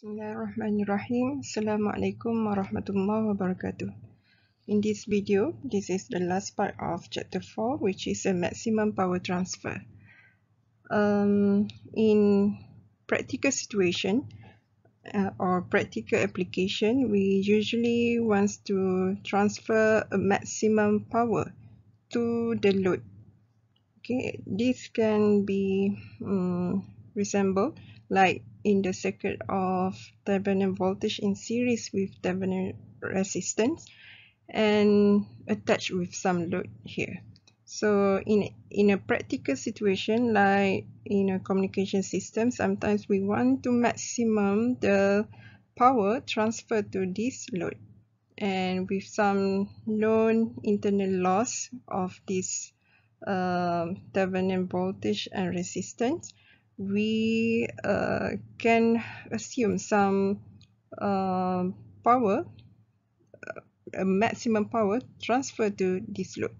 Bismillahirrahmanirrahim. Assalamualaikum warahmatullahi wabarakatuh. In this video, this is the last part of chapter 4, which is a maximum power transfer. Um, in practical situation uh, or practical application, we usually want to transfer a maximum power to the load. Okay, this can be um, resembled like in the circuit of Thevenin voltage in series with Thevenin resistance and attached with some load here. So in, in a practical situation like in a communication system, sometimes we want to maximum the power transferred to this load and with some known internal loss of this uh, Thevenin voltage and resistance, we uh, can assume some uh, power, uh, a maximum power transfer to this load.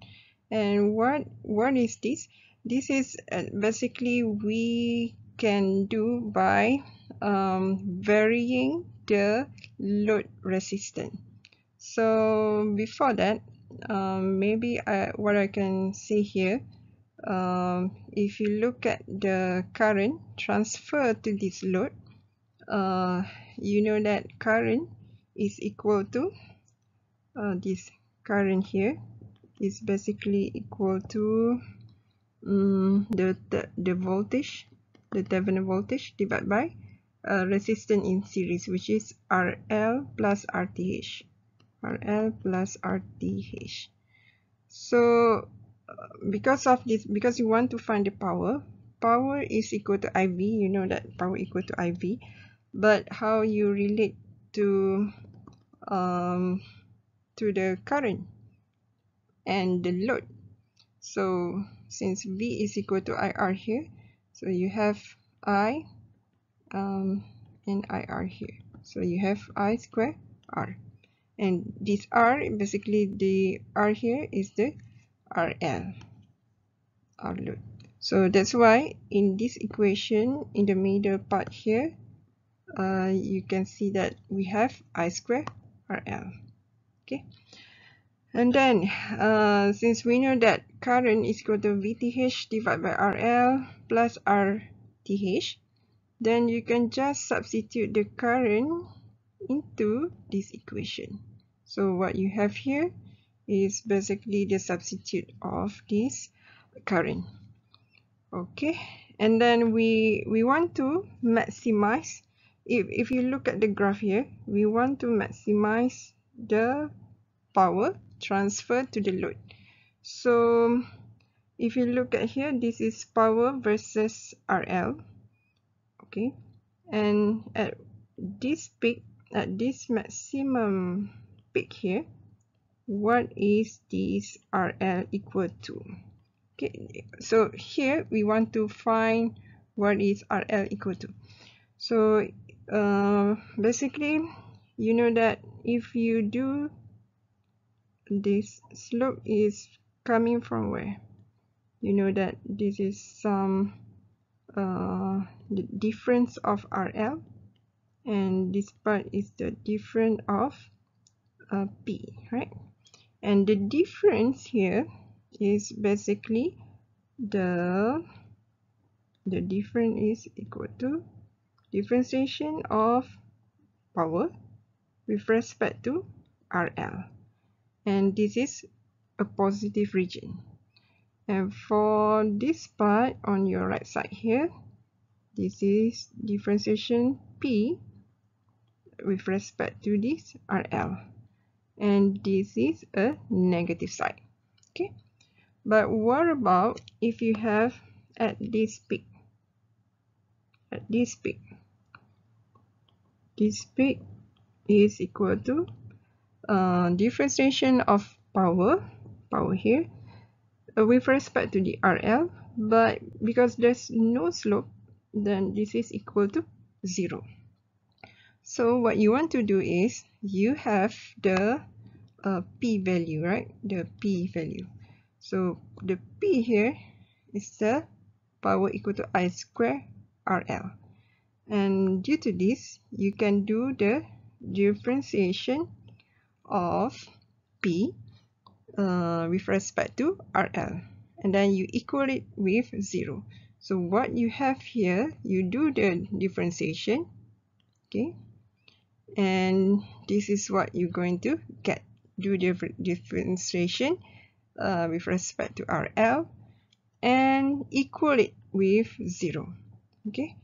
And what what is this? This is uh, basically we can do by um, varying the load resistance. So before that, um, maybe I, what I can see here um, if you look at the current transfer to this load uh, you know that current is equal to uh, this current here is basically equal to um, the, the the voltage the Thevenin voltage divided by uh, resistance in series which is RL plus RTH RL plus RTH so because of this because you want to find the power power is equal to IV you know that power equal to IV but how you relate to um, to the current and the load. So since V is equal to IR here so you have I um, and IR here. So you have I square R. And this R basically the R here is the RL R load. So that's why in this equation in the middle part here uh, you can see that we have I square RL. Okay. And then uh, since we know that current is equal to VTH divided by RL plus RTH then you can just substitute the current into this equation. So what you have here is basically the substitute of this current. Okay and then we we want to maximize if, if you look at the graph here we want to maximize the power transfer to the load. So if you look at here this is power versus RL okay? And at this peak at this maximum peak here what is this RL equal to. Okay so here we want to find what is RL equal to. So uh, basically you know that if you do this slope is coming from where? You know that this is some uh, the difference of RL and this part is the difference of uh, P right and the difference here is basically the the difference is equal to differentiation of power with respect to RL and this is a positive region. And for this part on your right side here this is differentiation P with respect to this RL and this is a negative side okay? But what about if you have at this peak? At this peak. This peak is equal to uh, differentiation of power power here uh, with respect to the RL but because there's no slope then this is equal to zero. So what you want to do is you have the uh, p value right? The p value. So the p here is the power equal to i square rl and due to this you can do the differentiation of P uh, with respect to RL and then you equal it with 0 so what you have here you do the differentiation okay? And this is what you're going to get do the differentiation uh, with respect to RL and equal it with 0 okay?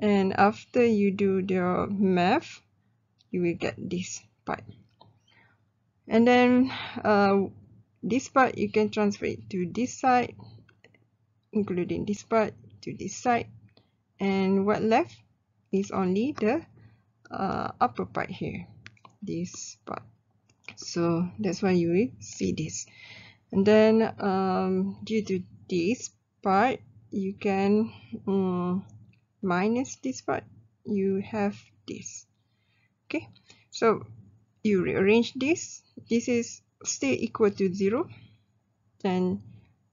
And after you do the math you will get this part. And then uh, this part you can transfer it to this side including this part to this side. And what left is only the uh, upper part here this part so that's why you will see this. And then um, due to this part you can um, minus this part you have this. Okay? So you rearrange this. This is still equal to 0 then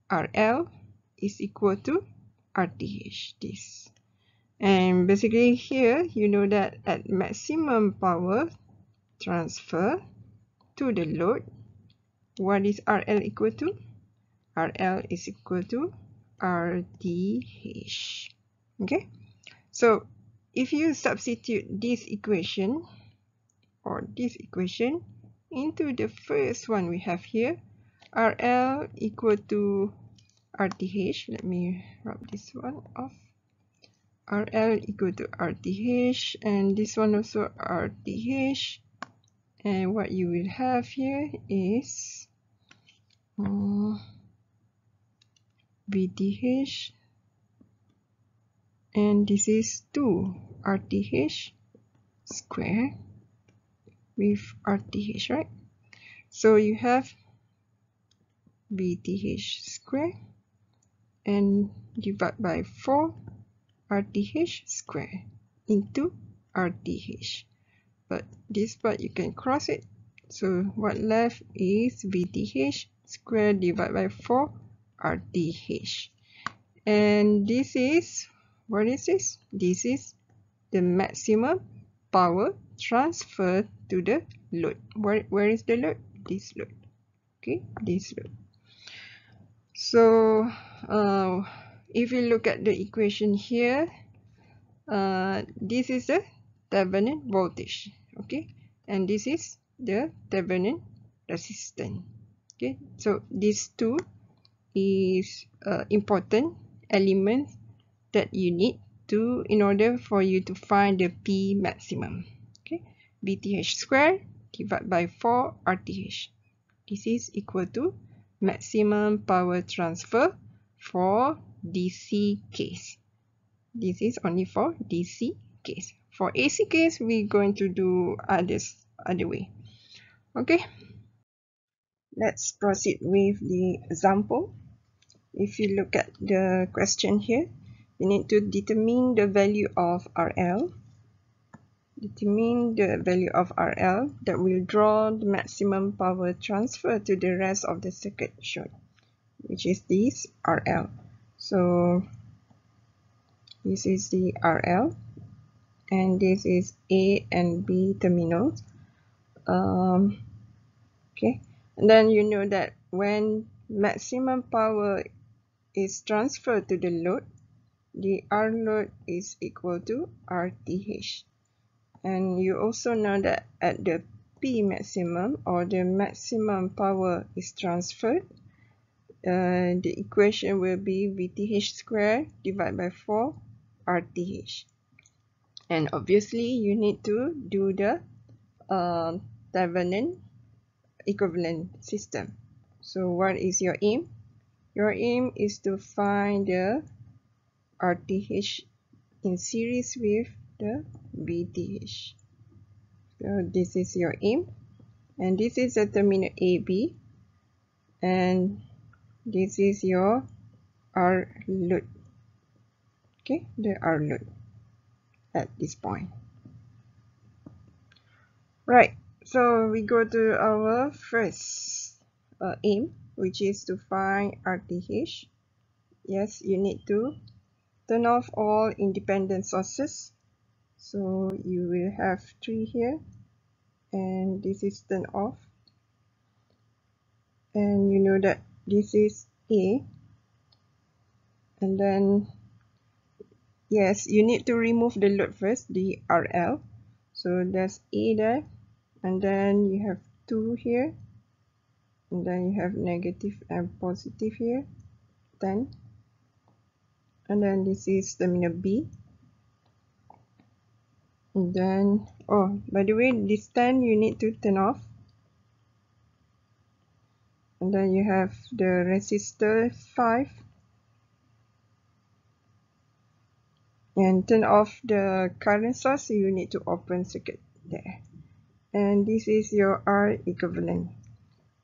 RL is equal to RTH this. And basically here you know that at maximum power transfer to the load. What is RL equal to? RL is equal to RTH okay? So if you substitute this equation or this equation into the first one we have here RL equal to RTH let me rub this one off. RL equal to RTH and this one also RTH and what you will have here is uh, VTH and this is 2 RTH square with RTH right? So you have VTH square and divide by 4 RTH square into RTH but this part you can cross it. So what left is VTH square divided by 4 RTH and this is what is this? This is the maximum power transfer to the load. Where, where is the load? This load. Okay this load. So uh, if you look at the equation here uh, this is the Thevenin voltage okay? And this is the Thevenin resistance okay? So these two is uh, important elements that you need to in order for you to find the P maximum. Okay? VTH square divided by 4 RTH this is equal to maximum power transfer for DC case. This is only for DC case for AC case we're going to do others other way. Okay? Let's proceed with the example. If you look at the question here you need to determine the value of RL determine the value of RL that will draw the maximum power transfer to the rest of the circuit shown which is this RL so this is the RL and this is A and B terminals. Um, okay. And then you know that when maximum power is transferred to the load the R load is equal to RTH and you also know that at the P maximum or the maximum power is transferred uh, the equation will be VTH squared divided by 4 RTH and obviously you need to do the uh, equivalent system. So what is your aim? Your aim is to find the RTH in series with the VTH. So this is your aim. And this is the terminal AB and this is your R load. Okay, the R load at this point. Right, so we go to our first uh, aim which is to find RTH. Yes, you need to turn off all independent sources so you will have 3 here and this is turned off and you know that this is A and then yes you need to remove the load first the RL so there's A there and then you have 2 here and then you have negative and positive here 10 and then this is terminal B. And then oh by the way this 10 you need to turn off. And then you have the resistor 5 and turn off the current source you need to open circuit there. And this is your R equivalent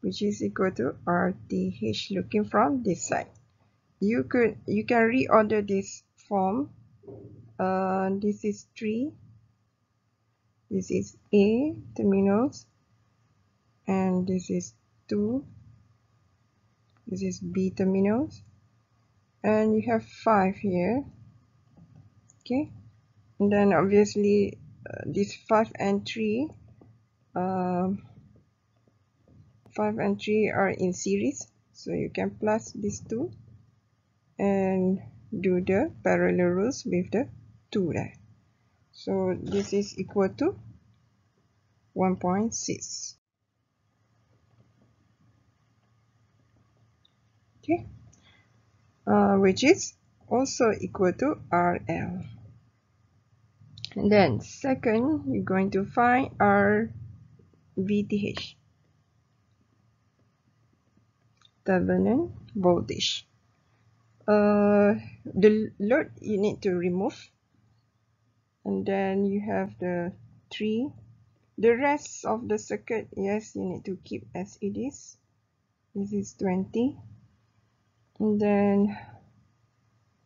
which is equal to RTH looking from this side. You could you can reorder this form. Uh, this is 3 this is A terminals. And this is 2 this is B terminals. And you have 5 here okay. And then obviously uh, this 5 and 3 um, 5 and 3 are in series. So you can plus these two and do the parallel rules with the 2 there. So this is equal to 1.6 okay. Uh, which is also equal to RL and then second you're going to find R VTH Thevenin voltage. Uh, the load you need to remove. And then you have the 3 the rest of the circuit yes you need to keep as it is. This is 20 and then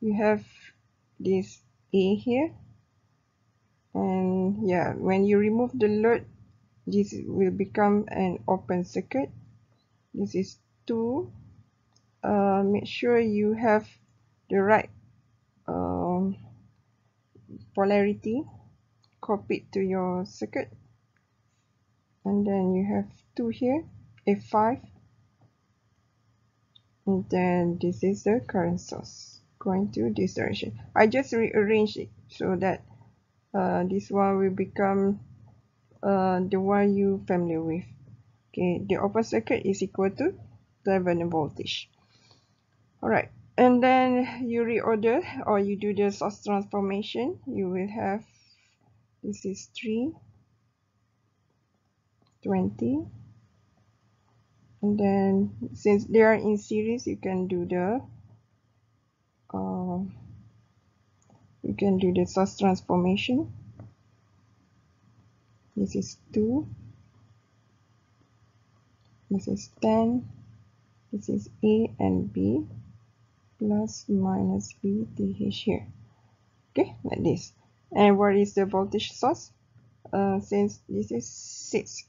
you have this A here and yeah when you remove the load this will become an open circuit. This is 2 uh, make sure you have the right um, polarity copied to your circuit. And then you have 2 here F5 and then this is the current source going to this direction. I just rearrange it so that uh, this one will become uh, the one you familiar with. Okay the open circuit is equal to Thevenin voltage. Alright and then you reorder or you do the source transformation. You will have this is 3 20 and then since they are in series you can do the uh, you can do the source transformation. This is 2 this is 10 this is A and B plus minus VTH here. Okay like this. And what is the voltage source? Uh, since this is 6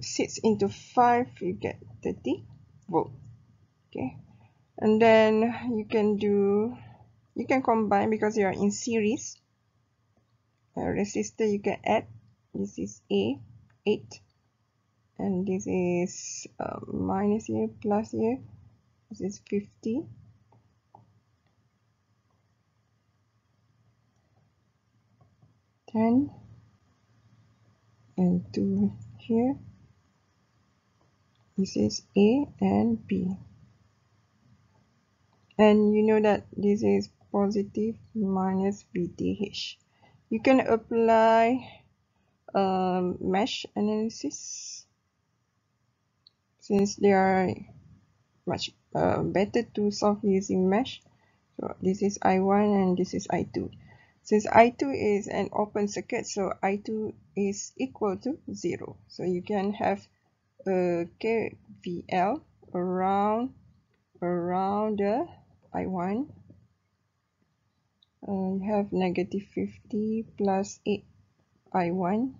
6 into 5 you get 30 volt. Okay. And then you can do you can combine because you are in series. A resistor you can add. This is a 8 and this is uh, minus here plus here this is 50 10 and 2 here. This is A and B. And you know that this is positive minus VTH you can apply um, mesh analysis since they are much uh, better to solve using mesh. So this is I1 and this is I2 since I2 is an open circuit so I2 is equal to 0 so you can have a KVL around around the I1 uh, you have negative 50 plus 8 I1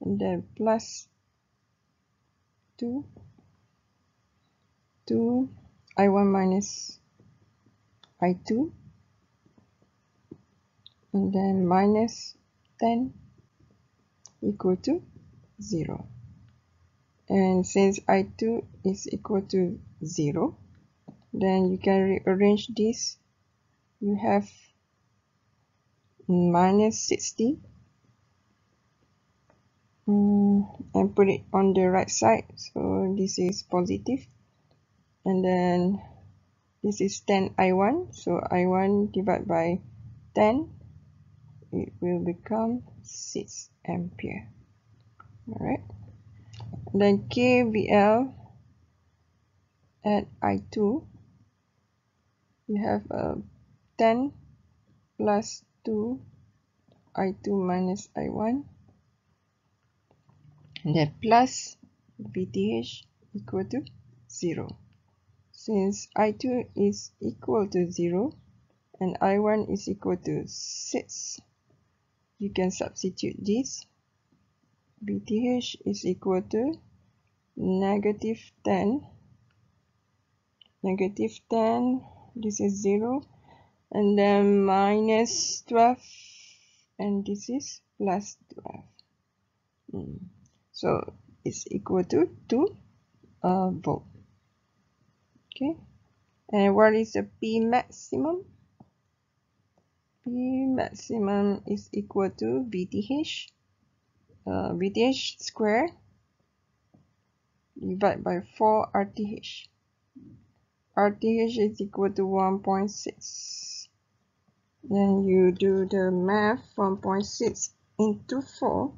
and then plus 2 2 I1 minus I2 and then minus 10 equal to 0 and since i2 is equal to 0 then you can rearrange this. You have minus 60 um, and put it on the right side so this is positive. And then this is 10 i1 so i1 divided by 10 it will become 6 ampere. All right then kvl at i2 you have a uh, 10 plus 2 i2 minus i1 and then plus vth equal to 0 since i2 is equal to 0 and i1 is equal to 6 you can substitute this. Vth is equal to negative 10 negative 10 this is 0 and then minus 12 and this is plus 12 mm. so it's equal to 2 uh, volt. Okay. And what is the p maximum? P maximum is equal to vth uh, vth square divided by 4 rth rth is equal to 1.6 then you do the math 1.6 into 4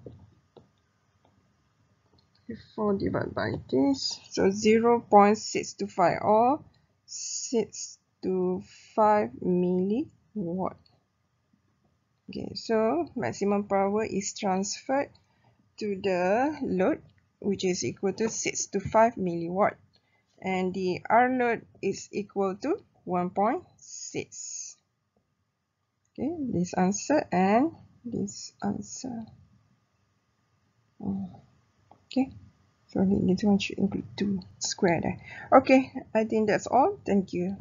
4 divided by this so 0 0.625 or 6 to 5 milliwatt. Okay so maximum power is transferred to the load which is equal to 6 to 5 milliwatt. And the R load is equal to 1.6 okay this answer and this answer. Oh, okay. So this one should include two square there. Okay I think that's all. Thank you